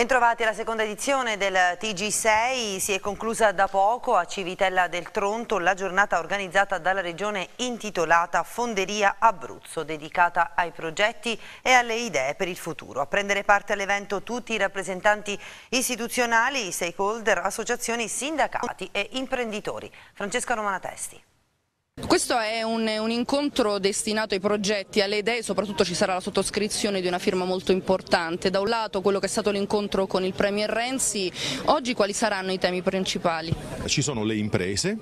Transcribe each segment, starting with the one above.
Bentrovati alla seconda edizione del TG6, si è conclusa da poco a Civitella del Tronto la giornata organizzata dalla Regione intitolata Fonderia Abruzzo, dedicata ai progetti e alle idee per il futuro. A prendere parte all'evento tutti i rappresentanti istituzionali, stakeholder, associazioni, sindacati e imprenditori. Francesca Romana Testi. Questo è un, un, incontro destinato ai progetti, alle idee, soprattutto ci sarà la sottoscrizione di una firma molto importante. Da un lato quello che è stato l'incontro con il Premier Renzi, oggi quali saranno i temi principali? Ci sono le imprese,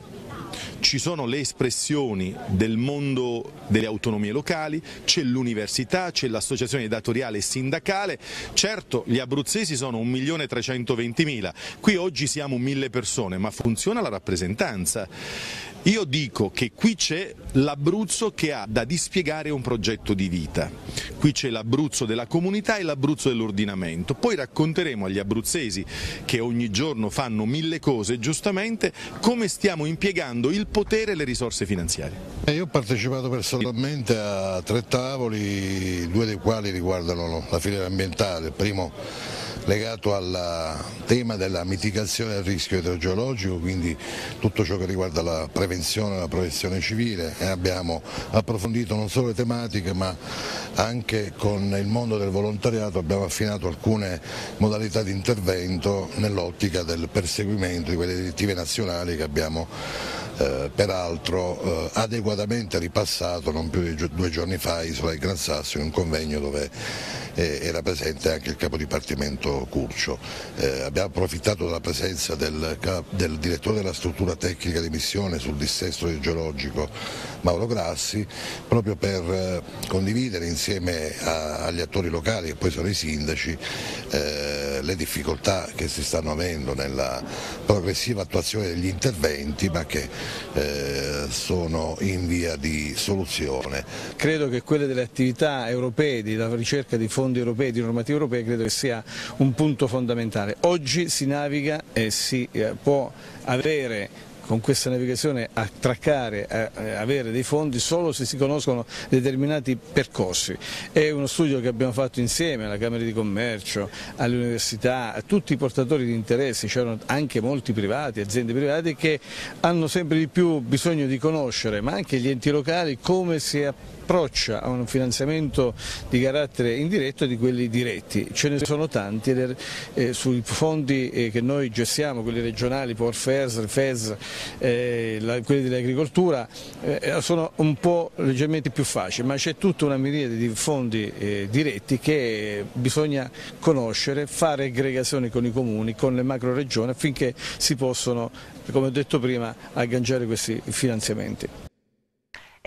ci sono le espressioni del mondo delle autonomie locali, c'è l'università, c'è l'associazione datoriale e sindacale, certo gli abruzzesi sono 1.320.000, qui oggi siamo mille persone, ma funziona la rappresentanza. Io dico che qui c'è l'Abruzzo che ha da dispiegare un progetto di vita, qui c'è l'Abruzzo della comunità e l'Abruzzo dell'ordinamento, poi racconteremo agli abruzzesi che ogni giorno fanno mille cose giustamente come stiamo impiegando il potere e le risorse finanziarie. Eh, io ho partecipato personalmente a tre tavoli, due dei quali riguardano la filiera ambientale, il primo legato al tema della mitigazione del rischio idrogeologico, quindi tutto ciò che riguarda la prevenzione e la protezione civile. E abbiamo approfondito non solo le tematiche ma anche con il mondo del volontariato abbiamo affinato alcune modalità di intervento nell'ottica del perseguimento di quelle direttive nazionali che abbiamo eh, peraltro eh, adeguatamente ripassato non più di due giorni fa a Isola del Gran Sasso in un convegno dove eh, era presente anche il capo dipartimento Curcio. Eh, abbiamo approfittato della presenza del, del, direttore della struttura tecnica di missione sul dissesto geologico Mauro Grassi proprio per eh, condividere insieme a, agli attori locali e poi sono i sindaci le difficoltà che si stanno avendo nella progressiva attuazione degli interventi ma che eh, sono in via di soluzione. Credo che quelle delle attività europee, della ricerca di fondi europei, di normative europee, credo che sia un punto fondamentale. Oggi si naviga e si eh, può avere con questa navigazione a traccare, a, avere dei fondi solo se si conoscono determinati percorsi. È uno studio che abbiamo fatto insieme alla Camera di Commercio, alle università, a tutti i portatori di interessi, c'erano anche molti privati, aziende private che hanno sempre di più bisogno di conoscere, ma anche gli enti locali, come si approccia a un finanziamento di carattere indiretto di quelli diretti. Ce ne sono tanti eh, sui fondi eh, che noi gestiamo, quelli regionali, POR FES, FES, eh, la, quelli dell'agricoltura, eh, sono un po' leggermente più facili, ma c'è tutta una miriade di fondi eh, diretti che bisogna conoscere, fare aggregazioni con i comuni, con le macro regioni affinché si possano, come ho detto prima, agganciare questi finanziamenti.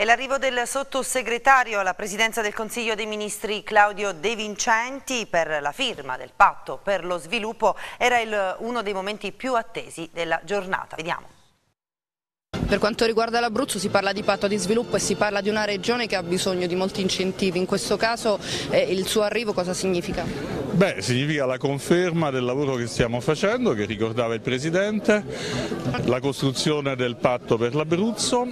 E l'arrivo del sottosegretario alla presidenza del Consiglio dei Ministri Claudio De Vincenti per la firma del patto per lo sviluppo era il, uno dei momenti più attesi della giornata. Vediamo. Per quanto riguarda l'Abruzzo si parla di patto di sviluppo e si parla di una regione che ha bisogno di molti incentivi, in questo caso eh, il suo arrivo cosa significa? Beh, significa la conferma del lavoro che stiamo facendo, che ricordava il Presidente, la costruzione del patto per l'Abruzzo.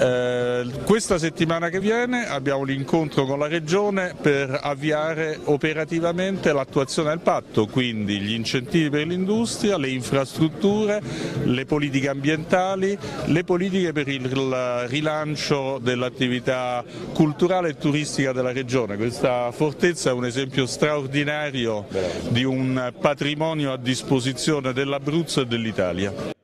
Eh, questa settimana che viene abbiamo l'incontro con la Regione per avviare operativamente l'attuazione del patto, quindi gli incentivi per l'industria, le infrastrutture, le politiche ambientali, le politiche per il rilancio dell'attività culturale e turistica della regione. Questa fortezza è un esempio straordinario di un patrimonio a disposizione dell'Abruzzo e dell'Italia.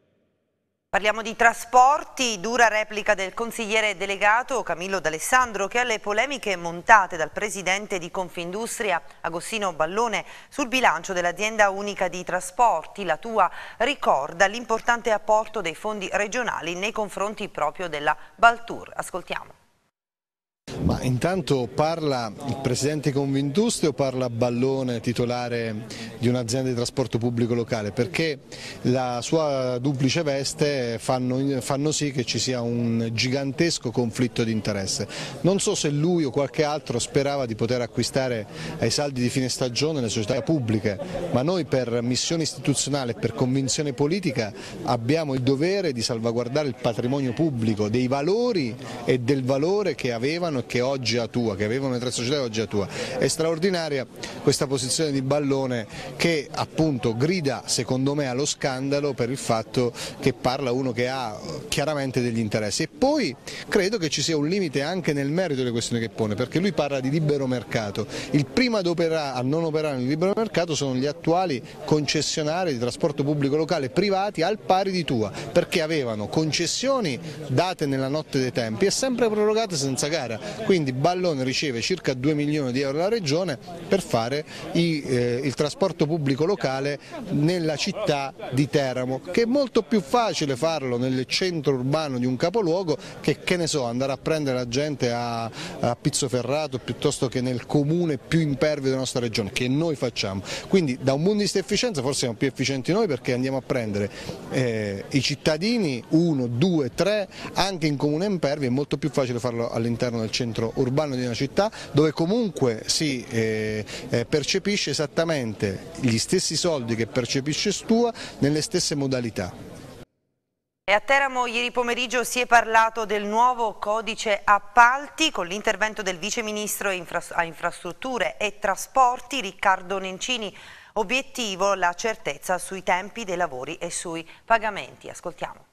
Parliamo di trasporti, dura replica del consigliere delegato Camillo D'Alessandro che alle polemiche montate dal presidente di Confindustria Agostino Ballone sul bilancio dell'azienda unica di trasporti, la tua ricorda l'importante apporto dei fondi regionali nei confronti proprio della Baltour. Ascoltiamo. Ma intanto parla il presidente Convindustria o parla Ballone, titolare di un'azienda di trasporto pubblico locale? Perché la sua duplice veste fanno, fanno, sì che ci sia un gigantesco conflitto di interesse. Non so se lui o qualche altro sperava di poter acquistare ai saldi di fine stagione le società pubbliche, ma noi per missione istituzionale e per convinzione politica abbiamo il dovere di salvaguardare il patrimonio pubblico, dei valori e del valore che avevano e che oggi è tua, che avevano le tre società e oggi è tua. È straordinaria questa posizione di Ballone che appunto grida secondo me allo scandalo per il fatto che parla uno che ha chiaramente degli interessi. E poi credo che ci sia un limite anche nel merito delle questioni che pone perché lui parla di libero mercato, il primo ad operare, a non operare nel libero mercato sono gli attuali concessionari di trasporto pubblico locale privati al pari di tua perché avevano concessioni date nella notte dei tempi e sempre prorogate senza gara, quindi Ballone riceve circa 2 milioni di euro dalla regione per fare i, eh, il trasporto pubblico locale nella città di Teramo, che è molto più facile farlo nel centro urbano di un capoluogo che, che ne so, andare a prendere la gente a, a Pizzoferrato piuttosto che nel comune più impervio della nostra regione, che noi facciamo. Quindi da un punto di vista efficienza forse siamo più efficienti noi perché andiamo a prendere eh, i cittadini, uno, due, tre, anche in comune impervio, è molto più facile farlo all'interno del centro urbano di una città dove comunque si eh, eh, percepisce esattamente gli stessi soldi che percepisce Stua nelle stesse modalità. E a Teramo ieri pomeriggio si è parlato del nuovo codice appalti con l'intervento del Vice Ministro a Infrastrutture e Trasporti Riccardo Nencini. Obiettivo la certezza sui tempi dei lavori e sui pagamenti. Ascoltiamo.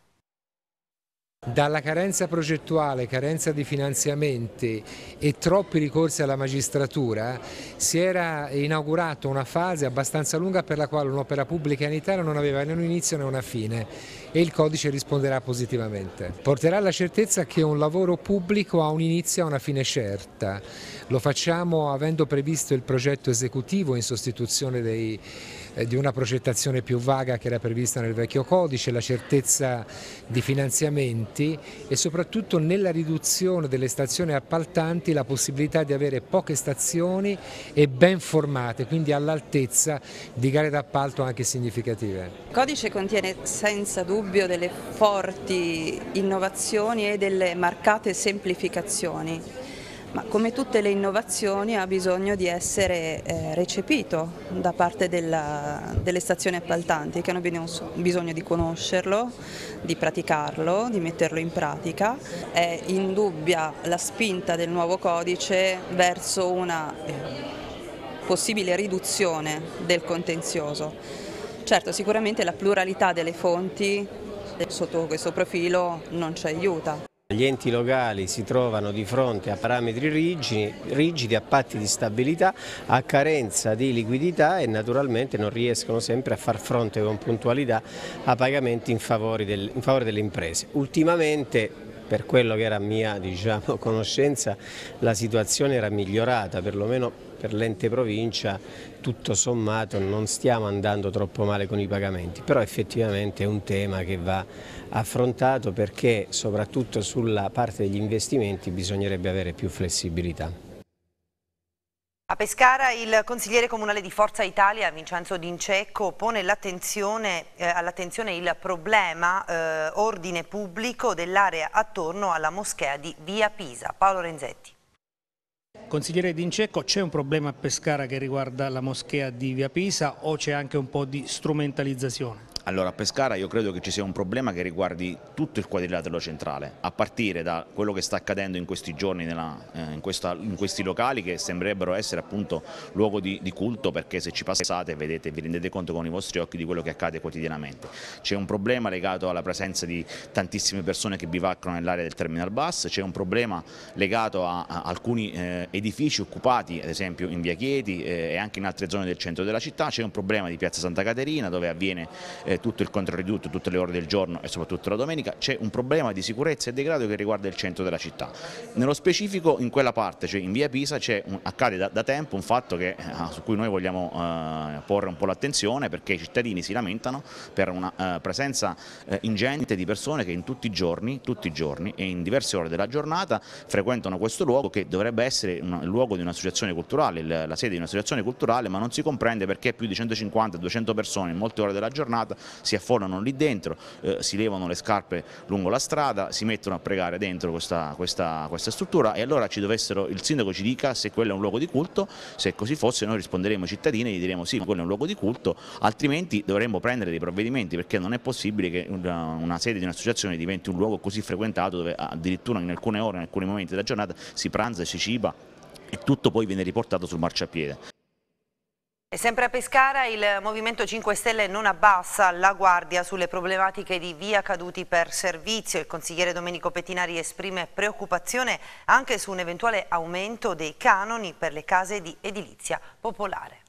Dalla carenza progettuale, carenza di finanziamenti e troppi ricorsi alla magistratura si era inaugurata una fase abbastanza lunga per la quale un'opera pubblica in Italia non aveva né un inizio né una fine e il codice risponderà positivamente. Porterà alla certezza che un lavoro pubblico ha un inizio e una fine certa. Lo facciamo avendo previsto il progetto esecutivo in sostituzione dei di una progettazione più vaga che era prevista nel vecchio codice, la certezza di finanziamenti e soprattutto nella riduzione delle stazioni appaltanti la possibilità di avere poche stazioni e ben formate, quindi all'altezza di gare d'appalto anche significative. Il codice contiene senza dubbio delle forti innovazioni e delle marcate semplificazioni ma come tutte le innovazioni ha bisogno di essere eh, recepito da parte della, delle stazioni appaltanti che hanno bisogno di conoscerlo, di praticarlo, di metterlo in pratica. È indubbia la spinta del nuovo codice verso una eh, possibile riduzione del contenzioso. Certo, sicuramente la pluralità delle fonti sotto questo profilo non ci aiuta. Gli enti locali si trovano di fronte a parametri rigidi, rigidi, a patti di stabilità, a carenza di liquidità e naturalmente non riescono sempre a far fronte con puntualità a pagamenti in favore, del, in favore delle imprese. Ultimamente per quello che era mia diciamo, conoscenza la situazione era migliorata, perlomeno per l'ente provincia tutto sommato non stiamo andando troppo male con i pagamenti, però effettivamente è un tema che va affrontato perché soprattutto sulla parte degli investimenti bisognerebbe avere più flessibilità. A Pescara il consigliere comunale di Forza Italia Vincenzo D'Incecco pone all'attenzione eh, il problema eh, ordine pubblico dell'area attorno alla moschea di Via Pisa. Paolo Renzetti. Consigliere D'Incecco, c'è un problema a Pescara che riguarda la moschea di Via Pisa o c'è anche un po' di strumentalizzazione? Allora a Pescara io credo che ci sia un problema che riguardi tutto il quadrilatero centrale, a partire da quello che sta accadendo in questi giorni nella, eh, in, questa, in, questi locali che sembrerebbero essere appunto luogo di, di, culto perché se ci passate vedete, vi rendete conto con i vostri occhi di quello che accade quotidianamente. C'è un problema legato alla presenza di tantissime persone che bivaccano nell'area del terminal bus, c'è un problema legato a, a alcuni eh, edifici occupati ad esempio in via Chieti eh, e anche in altre zone del centro della città, c'è un problema di piazza Santa Caterina dove avviene tutto il controridotto, tutte le ore del giorno e soprattutto la domenica, c'è un problema di sicurezza e degrado che riguarda il centro della città. Nello specifico in quella parte, cioè in via Pisa, un, accade da, da, tempo un fatto che, eh, su cui noi vogliamo eh, porre un po' l'attenzione perché i cittadini si lamentano per una eh, presenza eh, ingente di persone che in tutti i giorni, tutti i giorni e in diverse ore della giornata frequentano questo luogo che dovrebbe essere il luogo di un'associazione culturale, il, la sede di un'associazione culturale, ma non si comprende perché più di 150-200 persone in molte ore della giornata si affollano lì dentro, eh, si levano le scarpe lungo la strada, si mettono a pregare dentro questa, questa, questa struttura e allora dovessero, il sindaco ci dica se quello è un luogo di culto, se così fosse noi risponderemo ai cittadini e gli diremo sì, quello è un luogo di culto, altrimenti dovremmo prendere dei provvedimenti perché non è possibile che una, una sede di un'associazione diventi un luogo così frequentato dove addirittura in alcune ore, in alcuni momenti della giornata si pranza e si ciba e tutto poi viene riportato sul marciapiede. E sempre a Pescara il Movimento 5 Stelle non abbassa la guardia sulle problematiche di via caduti per servizio. Il consigliere Domenico Pettinari esprime preoccupazione anche su un eventuale aumento dei canoni per le case di edilizia popolare.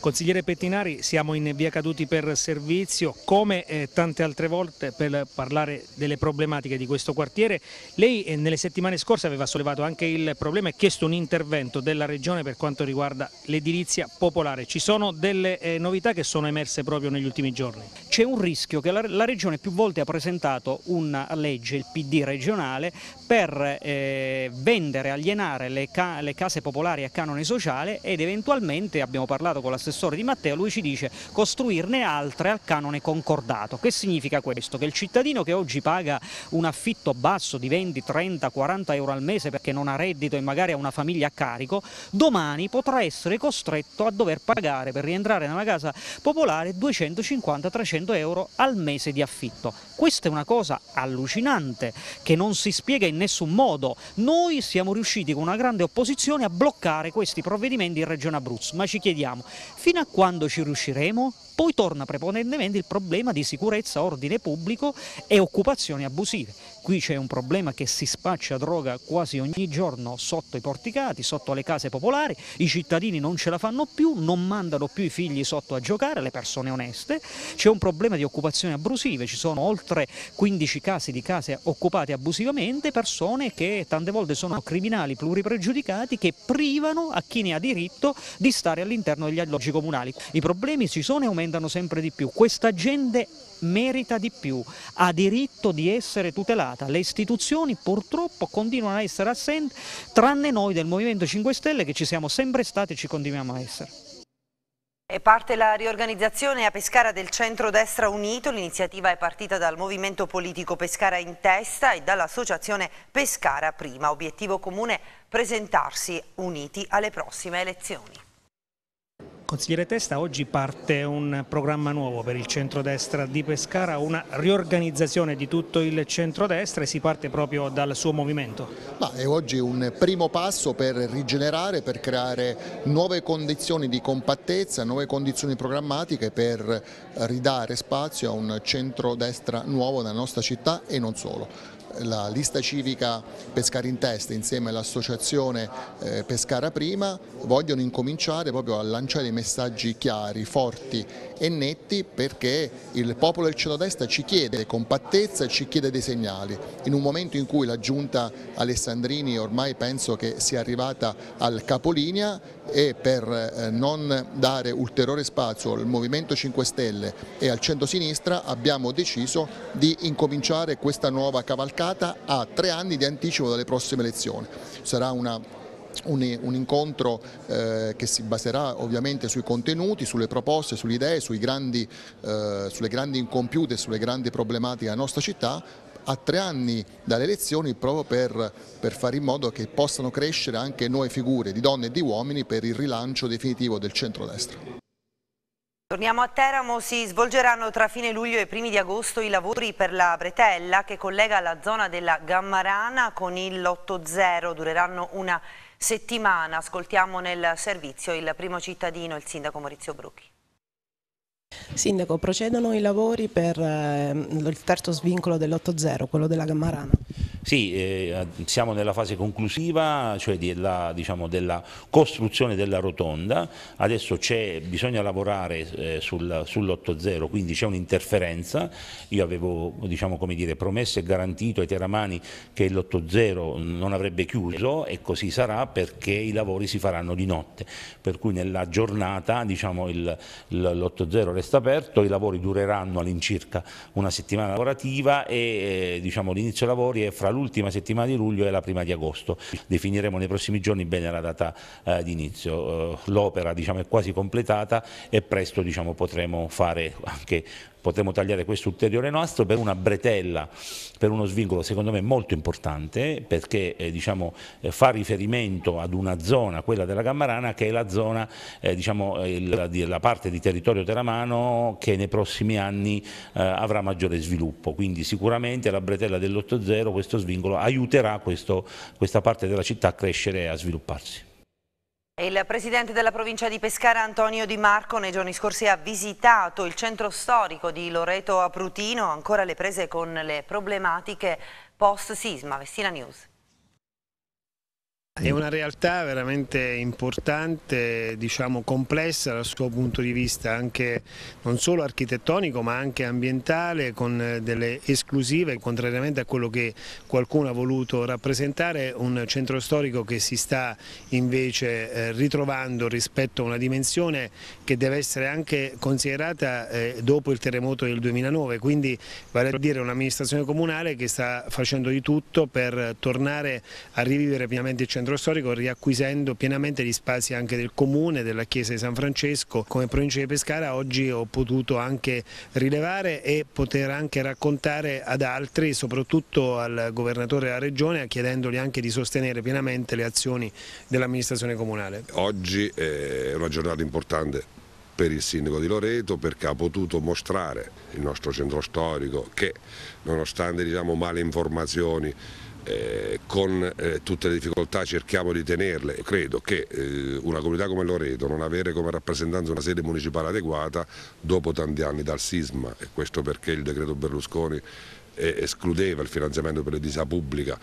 Consigliere Pettinari, siamo in via caduti per servizio, come eh, tante altre volte per parlare delle problematiche di questo quartiere. Lei eh, nelle settimane scorse aveva sollevato anche il problema e chiesto un intervento della Regione per quanto riguarda l'edilizia popolare. Ci sono delle eh, novità che sono emerse proprio negli ultimi giorni? C'è un rischio che la, la, Regione più volte ha presentato una legge, il PD regionale, per eh, vendere, alienare le, ca le case popolari a canone sociale ed eventualmente, abbiamo parlato con la l'assessore Di Matteo, lui ci dice costruirne altre al canone concordato. Che significa questo? Che il cittadino che oggi paga un affitto basso di 20, 30, 40 euro al mese perché non ha reddito e magari ha una famiglia a carico, domani potrà essere costretto a dover pagare per rientrare nella casa popolare 250-300 euro al mese di affitto. Questa è una cosa allucinante che non si spiega in nessun modo. Noi siamo riusciti con una grande opposizione a bloccare questi provvedimenti in Regione Abruzzo, ma ci chiediamo Fino a quando ci riusciremo? Poi torna prepotentemente il problema di sicurezza, ordine pubblico e occupazioni abusive. Qui c'è un problema che si spaccia droga quasi ogni giorno sotto i porticati, sotto le case popolari, i cittadini non ce la fanno più, non mandano più i figli sotto a giocare, le persone oneste, c'è un problema di occupazioni abusive, ci sono oltre 15 casi di case occupate abusivamente, persone che tante volte sono criminali pluripregiudicati che privano a chi ne ha diritto di stare all'interno degli alloggi comunali. I problemi ci sono e aumentano sempre di più, questa gente merita di più, ha diritto di essere tutelata. Le istituzioni purtroppo continuano a essere assenti, tranne noi del Movimento 5 Stelle che ci siamo sempre stati e ci continuiamo a essere. E parte la riorganizzazione a Pescara del centro-destra unito, l'iniziativa è partita dal movimento politico Pescara in testa e dall'associazione Pescara Prima, obiettivo comune presentarsi uniti alle prossime elezioni. Consigliere Testa, oggi parte un programma nuovo per il centrodestra di Pescara, una riorganizzazione di tutto il centrodestra e si parte proprio dal suo movimento. Ma è oggi un primo passo per rigenerare, per creare nuove condizioni di compattezza, nuove condizioni programmatiche per ridare spazio a un centrodestra nuovo nella nostra città e non solo la lista civica Pescara in Testa insieme all'associazione eh, Pescara Prima vogliono incominciare proprio a lanciare messaggi chiari, forti e netti perché il popolo del centrodestra ci chiede compattezza e ci chiede dei segnali. In un momento in cui la giunta Alessandrini ormai penso che sia arrivata al capolinea e per eh, non dare ulteriore spazio al Movimento 5 Stelle e al centro-sinistra abbiamo deciso di incominciare questa nuova cavalcata a tre anni di anticipo dalle prossime elezioni. Sarà una un, un, incontro eh, che si baserà ovviamente sui contenuti, sulle proposte, sulle idee, grandi, eh, sulle grandi incompiute, sulle grandi problematiche della nostra città, a tre anni dalle elezioni proprio per, per, fare in modo che possano crescere anche nuove figure di donne e di uomini per il rilancio definitivo del centrodestra. Torniamo a Teramo, si svolgeranno tra fine luglio e primi di agosto i lavori per la bretella che collega la zona della Gammarana con il Lotto Zero, dureranno una settimana. Ascoltiamo nel servizio il primo cittadino, il sindaco Maurizio Brucchi. Sindaco, procedono i lavori per eh, il terzo svincolo dell'8-0, quello della Gammarana? Sì, eh, siamo nella fase conclusiva, cioè della, diciamo, della costruzione della rotonda, adesso bisogna lavorare eh, sul, sull'8-0, quindi c'è un'interferenza, io avevo diciamo, dire, promesso e garantito ai teramani che l'8-0 non avrebbe chiuso e così sarà perché i lavori si faranno di notte, per cui nella giornata diciamo, l'8-0 resta aperto, i lavori dureranno all'incirca una settimana lavorativa e eh, diciamo, l'inizio lavori è fra l'ultima settimana di luglio e la prima di agosto. Definiremo nei prossimi giorni bene la data eh, di inizio. Eh, l'opera diciamo, è quasi completata e presto diciamo, potremo fare anche potremo tagliare questo ulteriore nastro per una bretella, per uno svincolo secondo me molto importante perché eh, diciamo, eh, fa riferimento ad una zona, quella della Gammarana, che è la zona, eh, diciamo, la, la, parte di territorio teramano che nei prossimi anni eh, avrà maggiore sviluppo, quindi sicuramente la bretella dell'8.0, questo svincolo, aiuterà questo, questa parte della città a crescere e a svilupparsi. Il presidente della provincia di Pescara Antonio Di Marco nei giorni scorsi ha visitato il centro storico di Loreto Aprutino, ancora le prese con le problematiche post sisma. Vestina News. È una realtà veramente importante, diciamo complessa dal suo punto di vista anche non solo architettonico ma anche ambientale con delle esclusive, contrariamente a quello che qualcuno ha voluto rappresentare, un centro storico che si sta invece eh, ritrovando rispetto a una dimensione che deve essere anche considerata eh, dopo il terremoto del 2009, quindi vale a dire un'amministrazione comunale che sta facendo di tutto per tornare a rivivere pienamente il centro centro storico riacquisendo pienamente gli spazi anche del comune, della chiesa di San Francesco. Come provincia di Pescara oggi ho potuto anche rilevare e poter anche raccontare ad altri, soprattutto al governatore della regione, chiedendogli anche di sostenere pienamente le azioni dell'amministrazione comunale. Oggi è una giornata importante per il sindaco di Loreto perché ha potuto mostrare il nostro centro storico che nonostante diciamo, male informazioni eh, con eh, tutte le difficoltà cerchiamo di tenerle. Credo che eh, una comunità come Loreto non avere come rappresentanza una sede municipale adeguata dopo tanti anni dal sisma e questo perché il decreto Berlusconi eh, escludeva il finanziamento per l'edilizia pubblica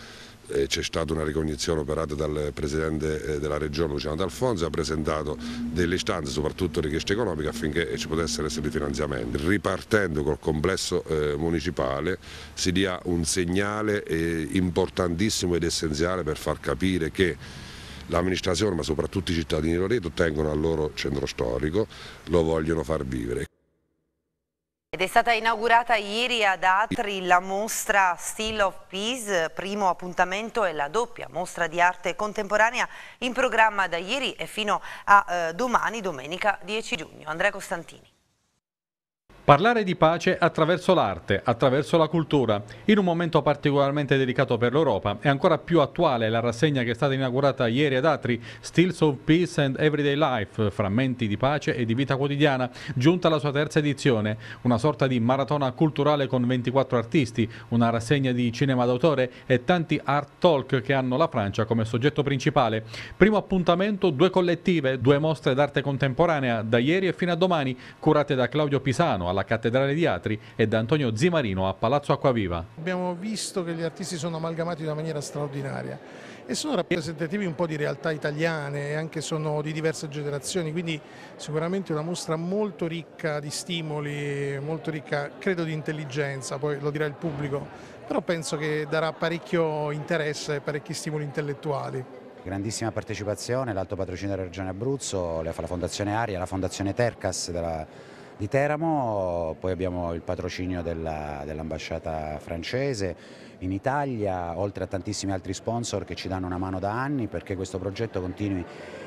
c'è stata una ricognizione operata dal Presidente eh, della Regione Luciano D'Alfonso, ha presentato delle istanze, soprattutto richieste economiche, affinché ci potessero essere finanziamenti. Ripartendo col complesso eh, municipale si dia un segnale eh, importantissimo ed essenziale per far capire che l'amministrazione, ma soprattutto i cittadini di Loreto, tengono al loro centro storico, lo vogliono far vivere. Ed è stata inaugurata ieri ad Atri la mostra Still of Peace, primo appuntamento è la doppia mostra di arte contemporanea in programma da ieri e fino a eh, domani, domenica 10 giugno. Andrea Costantini. Parlare di pace attraverso l'arte, attraverso la cultura. In un momento particolarmente delicato per l'Europa è ancora più attuale la rassegna che è stata inaugurata ieri ad Atri, Stills of Peace and Everyday Life, frammenti di pace e di vita quotidiana, giunta alla sua terza edizione, una sorta di maratona culturale con 24 artisti, una rassegna di cinema d'autore e tanti art talk che hanno la Francia come soggetto principale. Primo appuntamento, due collettive, due mostre d'arte contemporanea da ieri e fino a domani, curate da Claudio Pisano alla Cattedrale di Atri e da Antonio Zimarino a Palazzo Acquaviva. Abbiamo visto che gli artisti sono amalgamati in una maniera straordinaria e sono rappresentativi un po' di realtà italiane e anche sono di diverse generazioni, quindi sicuramente una mostra molto ricca di stimoli, molto ricca credo di intelligenza, poi lo dirà il pubblico, però penso che darà parecchio interesse e parecchi stimoli intellettuali. Grandissima partecipazione, l'Alto Patrocinio della Regione Abruzzo, la Fondazione Aria, la Fondazione Tercas della di Teramo, poi abbiamo il patrocinio dell'ambasciata dell francese in Italia, oltre a tantissimi altri sponsor che ci danno una mano da anni perché questo progetto continui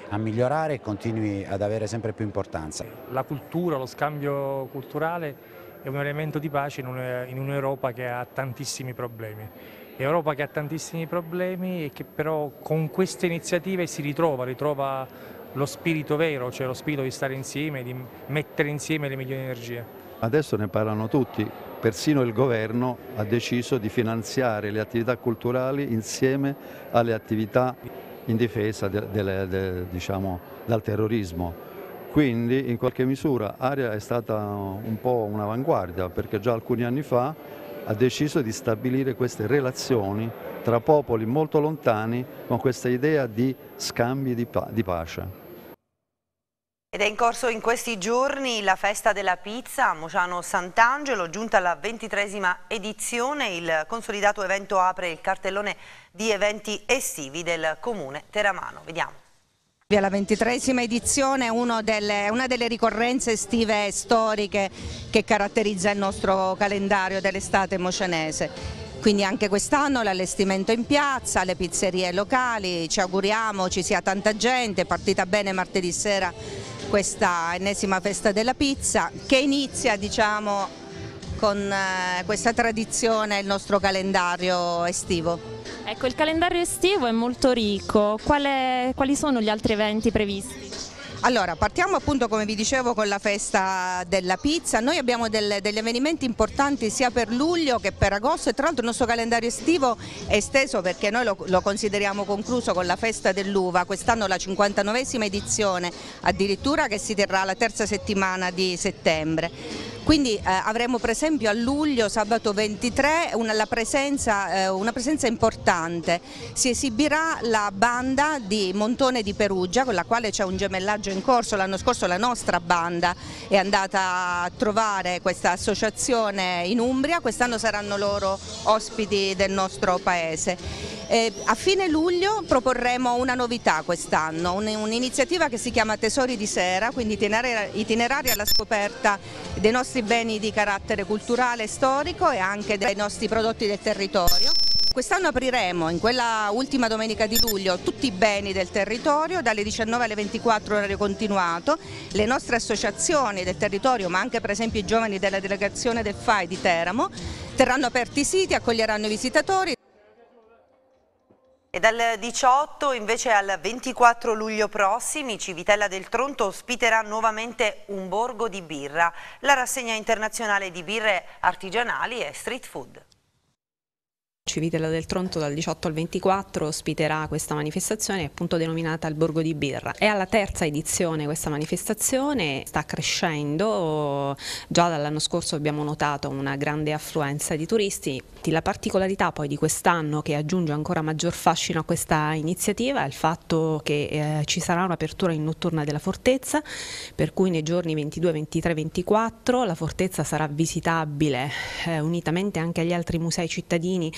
a migliorare e continui ad avere sempre più importanza. La cultura, lo scambio culturale è un elemento di pace in un'Europa che ha tantissimi problemi. Europa che ha tantissimi problemi e che però con queste iniziative si ritrova, ritrova lo spirito vero, cioè lo spirito di stare insieme, di mettere insieme le migliori energie. Adesso ne parlano tutti, persino il governo ha deciso di finanziare le attività culturali insieme alle attività in difesa de, de, de, diciamo, dal terrorismo. Quindi in qualche misura Aria è stata un po' un'avanguardia perché già alcuni anni fa ha deciso di stabilire queste relazioni tra popoli molto lontani con questa idea di scambi di, pa di pace. Ed è in corso in questi giorni la festa della pizza a Mociano Sant'Angelo, giunta alla ventitresima edizione. Il consolidato evento apre il cartellone di eventi estivi del comune teramano. Vediamo. La ventitresima edizione è delle, una delle ricorrenze estive storiche che caratterizza il nostro calendario dell'estate mocenese. quindi anche quest'anno l'allestimento in piazza, le pizzerie locali, ci auguriamo ci sia tanta gente, è partita bene martedì sera questa ennesima festa della pizza che inizia diciamo, con eh, questa tradizione il nostro calendario estivo. Ecco, il calendario estivo è molto ricco, Quale, quali sono gli altri eventi previsti? Allora, partiamo appunto come vi dicevo con la festa della pizza, noi abbiamo del, degli avvenimenti importanti sia per luglio che per agosto. E tra l'altro il nostro calendario estivo è esteso perché noi lo, lo consideriamo concluso con la festa dell'uva, quest'anno la 59esima edizione addirittura che si terrà la terza settimana di settembre. Quindi eh, avremo per esempio a luglio, sabato 23, una presenza, eh, una presenza importante. Si esibirà la banda di Montone di Perugia con la quale c'è un gemellaggio in corso. L'anno scorso la nostra banda è andata a trovare questa associazione in Umbria, quest'anno saranno loro ospiti del nostro paese. Eh, a fine luglio proporremo una novità quest'anno, un'iniziativa che si chiama Tesori di Sera, quindi itinerari alla scoperta dei nostri beni di carattere culturale storico e anche dei nostri prodotti del territorio. Quest'anno apriremo in quella ultima domenica di luglio tutti i beni del territorio dalle 19 alle 24 orario continuato, le nostre associazioni del territorio ma anche per esempio i giovani della delegazione del FAI di Teramo terranno aperti i siti, accoglieranno i visitatori. E dal 18 invece al 24 luglio prossimi Civitella del Tronto ospiterà nuovamente un borgo di birra, la rassegna internazionale di birre artigianali e street food. Civitella del Tronto dal 18 al 24 ospiterà questa manifestazione appunto denominata il Borgo di Birra. È alla terza edizione questa manifestazione, sta crescendo, già dall'anno scorso abbiamo notato una grande affluenza di turisti. La particolarità poi di quest'anno che aggiunge ancora maggior fascino a questa iniziativa è il fatto che eh, ci sarà un'apertura in notturna della fortezza, per cui nei giorni 22, 23, 24 la fortezza sarà visitabile eh, unitamente anche agli altri musei cittadini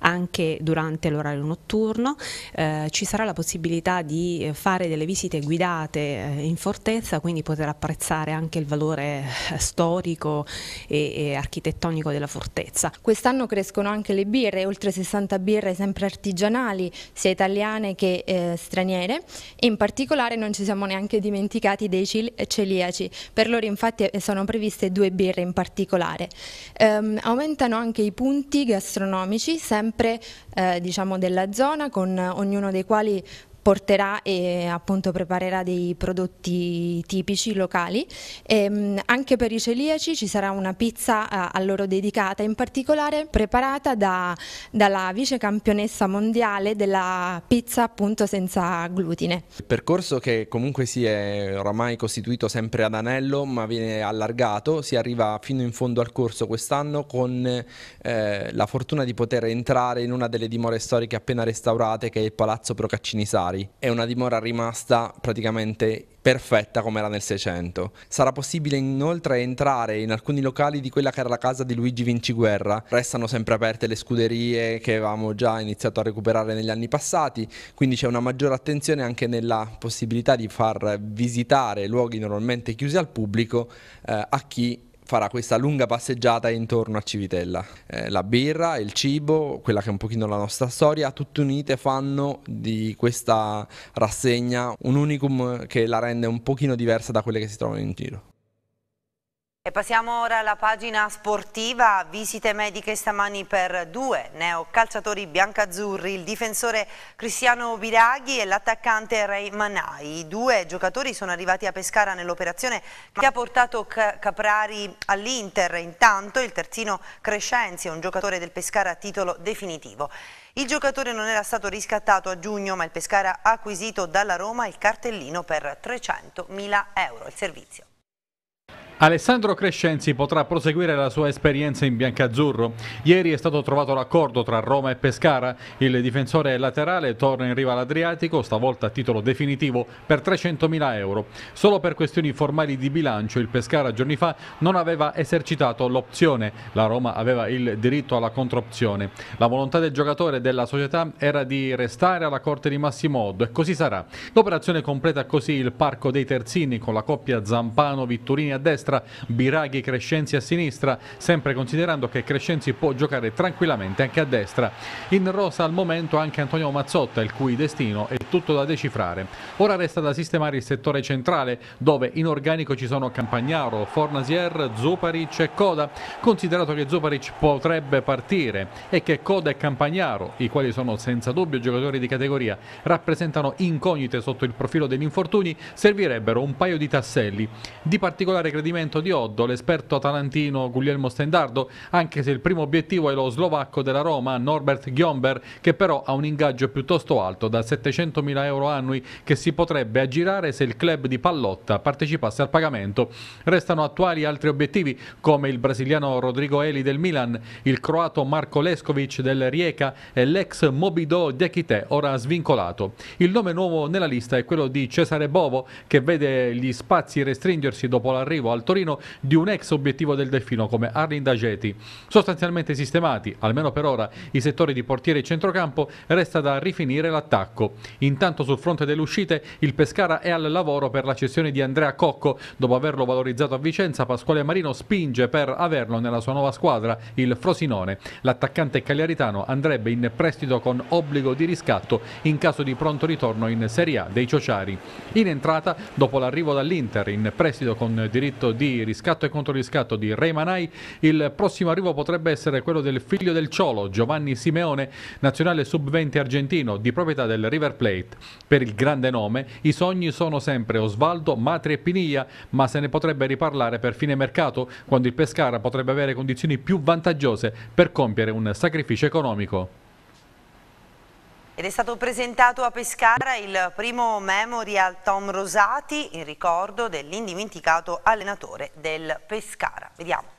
anche durante l'orario notturno, eh, ci sarà la possibilità di fare delle visite guidate eh, in fortezza, quindi poter apprezzare anche il valore eh, storico e, e architettonico della fortezza. Quest'anno crescono anche le birre, oltre 60 birre sempre artigianali, sia italiane che eh, straniere e in particolare non ci siamo neanche dimenticati dei celiaci, per loro infatti eh, sono previste due birre in particolare. Um, aumentano anche i punti gastronomici sempre eh, diciamo della zona con ognuno dei quali porterà e appunto preparerà dei prodotti tipici locali. E, ehm, anche per i celiaci ci sarà una pizza a, a loro dedicata, in particolare preparata da, dalla vice campionessa mondiale della pizza appunto senza glutine. Il percorso che comunque si è oramai costituito sempre ad anello ma viene allargato, si arriva fino in fondo al corso quest'anno con eh, la fortuna di poter entrare in una delle dimore storiche appena restaurate che è il Palazzo Procaccini Sari Bari. È una dimora rimasta praticamente perfetta come era nel 600. Sarà possibile inoltre entrare in alcuni locali di quella che era la casa di Luigi Vinciguerra. Restano sempre aperte le scuderie che avevamo già iniziato a recuperare negli anni passati, quindi c'è una maggiore attenzione anche nella possibilità di far visitare luoghi normalmente chiusi al pubblico eh, a chi farà questa lunga passeggiata intorno a Civitella. Eh, la birra, il cibo, quella che è un pochino la nostra storia, tutte unite fanno di questa rassegna un unicum che la rende un pochino diversa da quelle che si trovano in giro. E passiamo ora alla pagina sportiva, visite mediche stamani per due neocalciatori biancazzurri, il difensore Cristiano Biraghi e l'attaccante Ray Manai. I due giocatori sono arrivati a Pescara nell'operazione che ha portato Caprari all'Inter, intanto il terzino Crescenzi, un giocatore del Pescara a titolo definitivo. Il giocatore non era stato riscattato a giugno ma il Pescara ha acquisito dalla Roma il cartellino per 300.000 euro, il servizio. Alessandro Crescenzi potrà proseguire la sua esperienza in biancazzurro. Ieri è stato trovato l'accordo tra Roma e Pescara. Il difensore laterale torna in riva all'Adriatico, stavolta a titolo definitivo, per 300.000 euro. Solo per questioni formali di bilancio il Pescara giorni fa non aveva esercitato l'opzione. La Roma aveva il diritto alla controopzione. La volontà del giocatore e della società era di restare alla corte di Massimo e così sarà. L'operazione completa così il parco dei terzini con la coppia Zampano-Vitturini a destra destra, Biraghi Crescenzi a sinistra, sempre considerando che Crescenzi può giocare tranquillamente anche a destra. In rosa al momento anche Antonio Mazzotta, il cui destino è tutto da decifrare. Ora resta da sistemare il settore centrale, dove in organico ci sono Campagnaro, Fornasier, Zuparic e Coda, considerato che Zuparic potrebbe partire e che Coda e Campagnaro, i quali sono senza dubbio giocatori di categoria, rappresentano incognite sotto il profilo degli infortuni, servirebbero un paio di tasselli. Di particolare gradimento di Oddo, l'esperto atalantino Guglielmo Stendardo, anche se il primo obiettivo è lo slovacco della Roma, Norbert Giomber, che però ha un ingaggio piuttosto alto, da 700.000 euro annui, che si potrebbe aggirare se il club di Pallotta partecipasse al pagamento. Restano attuali altri obiettivi, come il brasiliano Rodrigo Eli del Milan, il croato Marco Leskovic del Rijeka e l'ex Mobido Diakite, ora svincolato. Il nome nuovo nella lista è quello di Cesare Bovo, che vede gli spazi restringersi dopo l'arrivo al Torino di un ex obiettivo del Delfino come Arlin Dageti. Sostanzialmente sistemati, almeno per ora, i settori di portiere e centrocampo, resta da rifinire l'attacco. Intanto sul fronte delle uscite il Pescara è al lavoro per la cessione di Andrea Cocco. Dopo averlo valorizzato a Vicenza, Pasquale Marino spinge per averlo nella sua nuova squadra, il Frosinone. L'attaccante cagliaritano andrebbe in prestito con obbligo di riscatto in caso di pronto ritorno in Serie A dei Ciociari. In entrata, dopo l'arrivo dall'Inter in prestito con diritto di riscatto e controriscatto di Reimanai, il prossimo arrivo potrebbe essere quello del figlio del Ciolo, Giovanni Simeone, nazionale sub-20 argentino di proprietà del River Plate. Per il grande nome, i sogni sono sempre Osvaldo, Matri e Piniglia, ma se ne potrebbe riparlare per fine mercato, quando il Pescara potrebbe avere condizioni più vantaggiose per compiere un sacrificio economico. Ed è stato presentato a Pescara il primo Memorial Tom Rosati in ricordo dell'indimenticato allenatore del Pescara. Vediamo.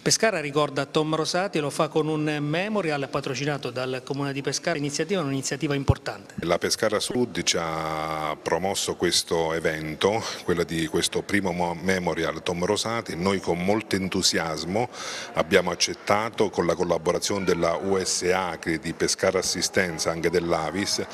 Pescara ricorda Tom Rosati e lo fa con un memorial patrocinato dal Comune di Pescara, iniziativa un'iniziativa importante. La Pescara Sud ci ha promosso questo evento, quello di questo primo memorial Tom Rosati, noi con molto entusiasmo abbiamo accettato con la collaborazione della USA di Pescara Assistenza, anche dell'Avis,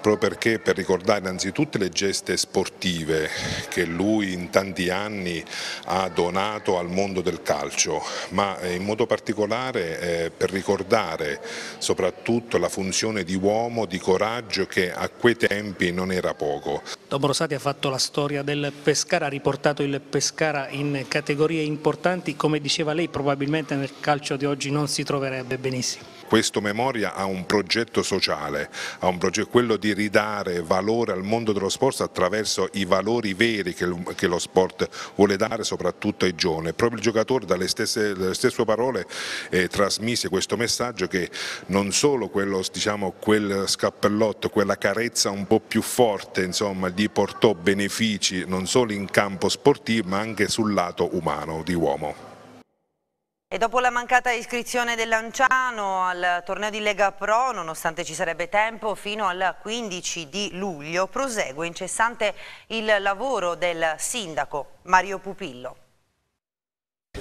proprio perché per ricordare innanzitutto le geste sportive che lui in tanti anni ha donato al mondo del calcio ma in modo particolare eh, per ricordare soprattutto la funzione di uomo, di coraggio che a quei tempi non era poco. Tom Rosati ha fatto la storia del Pescara, ha riportato il Pescara in categorie importanti, come diceva lei probabilmente nel calcio di oggi non si troverebbe benissimo. Questo Memoria ha un progetto sociale, ha un progetto, quello di ridare valore al mondo dello sport attraverso i valori veri che, che lo sport vuole dare soprattutto ai giovani. Proprio il giocatore dalle stesse, dalle stesse parole eh, trasmise questo messaggio che non solo quello, diciamo, quel scappellotto, quella carezza un po' più forte insomma, gli portò benefici non solo in campo sportivo ma anche sul lato umano di uomo. E dopo la mancata iscrizione del Lanciano al torneo di Lega Pro, nonostante ci sarebbe tempo, fino al 15 di luglio prosegue incessante il lavoro del sindaco Mario Pupillo.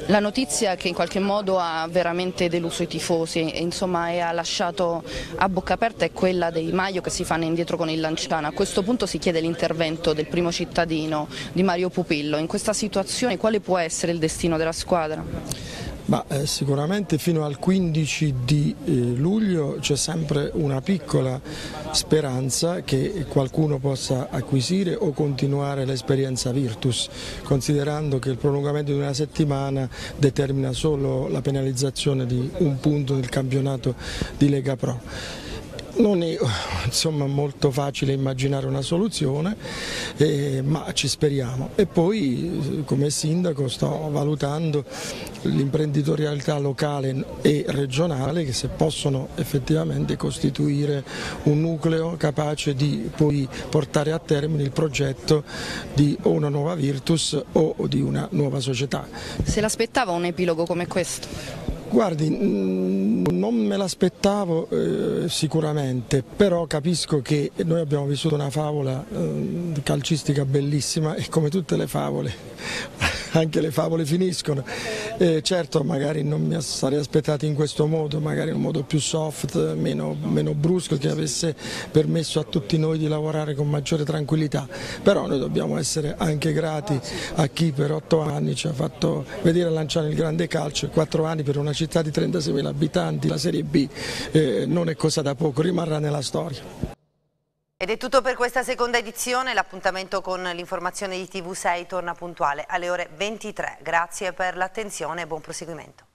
La notizia che in qualche modo ha veramente deluso i tifosi insomma, e ha lasciato a bocca aperta è quella dei Maio che si fanno indietro con il Lanciano. A questo punto si chiede l'intervento del primo cittadino di Mario Pupillo. In questa situazione quale può essere il destino della squadra? Ma, eh, sicuramente fino al 15 di eh, luglio c'è sempre una piccola speranza che qualcuno possa acquisire o continuare l'esperienza Virtus, considerando che il prolungamento di una settimana determina solo la penalizzazione di un punto del campionato di Lega Pro. Non è insomma, molto facile immaginare una soluzione, eh, ma ci speriamo. E poi come sindaco sto valutando l'imprenditorialità locale e regionale che se possono effettivamente costituire un nucleo capace di poi portare a termine il progetto di una nuova Virtus o di una nuova società. Se l'aspettava un epilogo come questo? Guardi, mm, non me l'aspettavo eh, sicuramente, però capisco che noi abbiamo vissuto una favola eh, calcistica bellissima e come tutte le favole anche le favole finiscono. Eh, certo magari non mi sarei aspettato in questo modo, magari in un modo più soft, meno, meno brusco, che avesse permesso a tutti noi di lavorare con maggiore tranquillità, però noi dobbiamo essere anche grati a chi per otto anni ci ha fatto vedere lanciare il grande calcio, quattro anni per una città di 36.000 abitanti, la Serie B eh, non è cosa da poco, rimarrà nella storia. Ed è tutto per questa seconda edizione, l'appuntamento con l'informazione di TV6 torna puntuale alle ore 23. Grazie per l'attenzione e buon proseguimento.